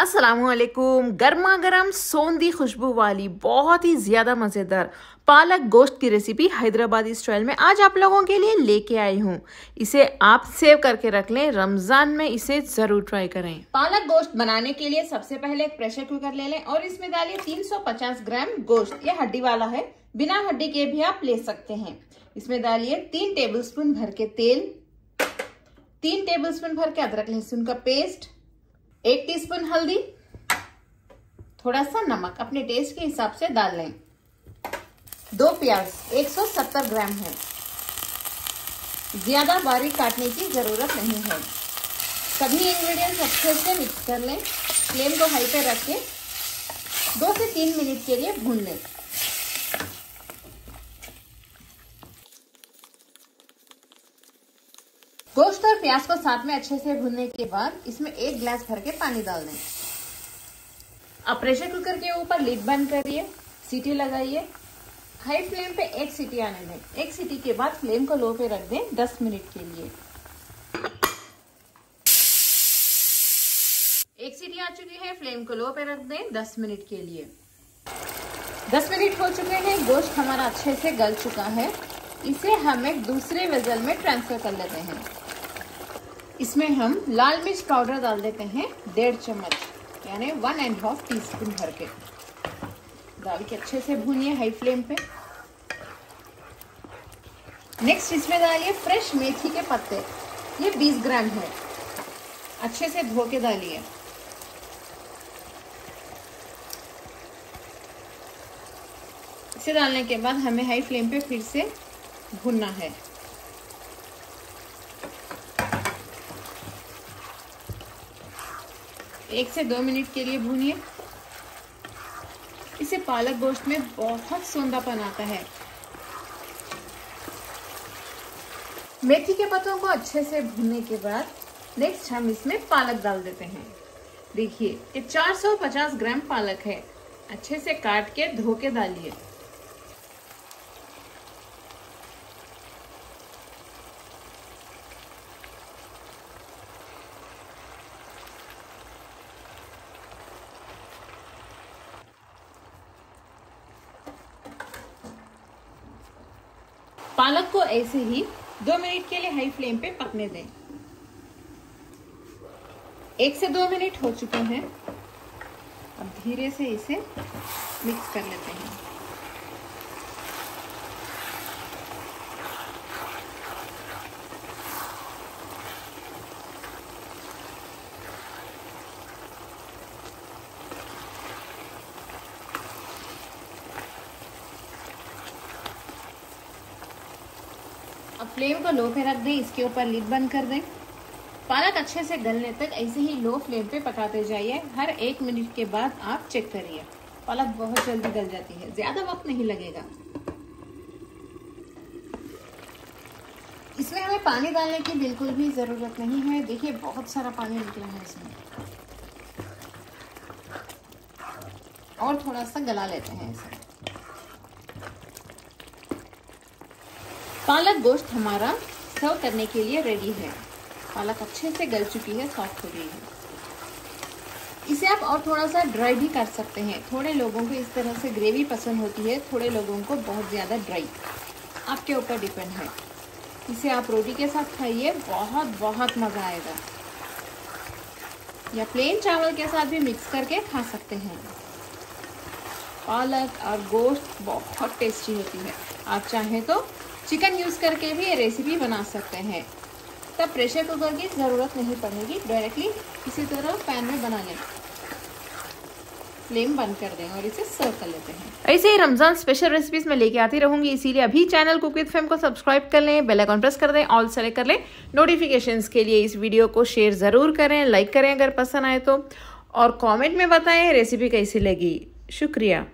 असलकुम गर्मा गर्म सोंदी खुशबू वाली, बहुत ही ज़्यादा मज़ेदार पालक गोश्त की रेसिपी हैदराबादी स्टाइल में आज आप लोगों के लिए लेके आई हूँ। इसे आप सेव करके रख लें, रमज़ान में इसे ज़रूर ट्राई करें। पालक गोश्त बनाने के लिए सबसे पहले एक प्रेशर कुकर ले लें और इसमें डालिए 350 ग्राम गोश्त। ये हड्डी वाला है, बिना हड्डी के भी आप ले सकते हैं। इसमें डालिए तीन टेबल भर के तेल, तीन टेबल भर के अदरक लहसुन का पेस्ट एक टीस्पून हल्दी, थोड़ा सा नमक, अपने टेस्ट के हिसाब से डाल लें। दो प्याज 170 ग्राम है। ज़्यादा बारीक काटने की ज़रूरत नहीं है। सभी इंग्रेडिएंट्स अच्छे से मिक्स कर लें। फ्लेम को हाई पे रख के दो से तीन मिनट के लिए भून लें। गोश्त और प्याज को साथ में अच्छे से भूनने के बाद इसमें एक गिलास भर के पानी डाल दें। अब प्रेशर कुकर के ऊपर लिड बंद करिए, सीटी लगाइए। हाई फ्लेम पे एक सीटी आने दें। एक सीटी के बाद फ्लेम को लो पे रख दें 10 मिनट के लिए। एक सीटी आ चुकी है, फ्लेम को लो पे रख दें 10 मिनट के लिए। 10 मिनट हो चुके हैं, गोश्त हमारा अच्छे से गल चुका है। इसे हम एक दूसरे वेजल में ट्रांसफ़र कर लेते हैं। इसमें हम लाल मिर्च पाउडर डाल देते हैं डेढ़ चम्मच, यानी one and half teaspoon भर के। डाल के अच्छे से भूनिए हाई फ्लेम पे। नेक्स्ट इसमें डालिए फ्रेश मेथी के पत्ते। ये 20 ग्राम है। अच्छे से धो के डालिए। इसे डालने के बाद हमें हाई फ्लेम पे फिर से भूनना है। एक से दो मिनट के लिए भूनिए। इसे पालक गोश्त में बहुत सौंदापन आता है। मेथी के पत्तों को अच्छे से भूनने के बाद नेक्स्ट हम इसमें पालक डाल देते हैं। देखिए, ये 450 ग्राम पालक है। अच्छे से काट के धो के डालिए। पालक को ऐसे ही दो मिनट के लिए हाई फ्लेम पे पकने दें। एक से दो मिनट हो चुके हैं। अब धीरे से इसे मिक्स कर लेते हैं। फ्लेम को लो पे रख दें, इसके ऊपर लिड बंद कर दें। पालक अच्छे से गलने तक ऐसे ही लो फ्लेम पे पकाते जाइए। हर एक मिनट के बाद आप चेक करिए। पालक बहुत जल्दी गल जाती है, ज़्यादा वक्त नहीं लगेगा। इसमें हमें पानी डालने की बिल्कुल भी ज़रूरत नहीं है। देखिए, बहुत सारा पानी निकला है इसमें। और थोड़ा सा गला लेते हैं इसे। पालक गोश्त हमारा सर्व करने के लिए रेडी है। पालक अच्छे से गल चुकी है सॉफ्ट हो गई है। इसे आप और थोड़ा सा ड्राई भी कर सकते हैं। थोड़े लोगों को इस तरह से ग्रेवी पसंद होती है, थोड़े लोगों को बहुत ज़्यादा ड्राई आपके ऊपर डिपेंड है। इसे आप रोटी के साथ खाइए, बहुत बहुत मज़ा आएगा। या प्लेन चावल के साथ भी मिक्स करके खा सकते हैं। पालक और गोश्त बहुत टेस्टी होती है। आप चाहें तो चिकन यूज़ करके भी ये रेसिपी बना सकते हैं। तब प्रेशर कुकर की ज़रूरत नहीं पड़ेगी डायरेक्टली इसी तरह पैन में बना लें फ्लेम बंद कर दें और इसे सर्व कर लेते हैं। ऐसे ही रमज़ान स्पेशल रेसिपीज़ में लेके आती रहूँगी, इसीलिए अभी चैनल कुक विद फेम को सब्सक्राइब कर लें बेल आइकन प्रेस कर दें ऑल सेलेक्ट कर लें। नोटिफिकेशंस के लिए इस वीडियो को शेयर ज़रूर करें लाइक करें अगर पसंद आए तो। और कमेंट में बताएँ रेसिपी कैसी लगी। शुक्रिया।